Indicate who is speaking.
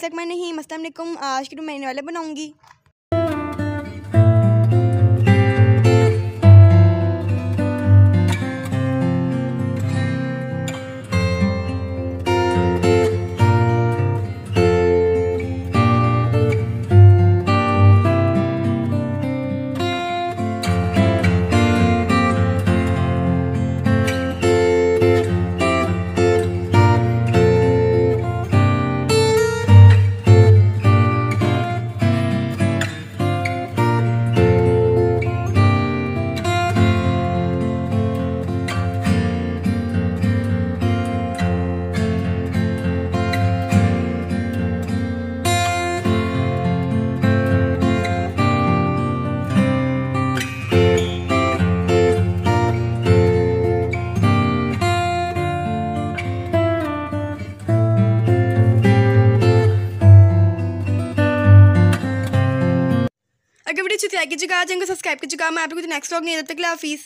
Speaker 1: तक मैं नहीं अस्सलाम आज की मैंने वाले बनाऊँगी। वीडियो अच्छी लाइक कीजिएगा, चैनल को सब्सक्राइब कीजिएगा। मैं आपको नेक्स्ट व्लॉग नहीं तब तक हाफिज़।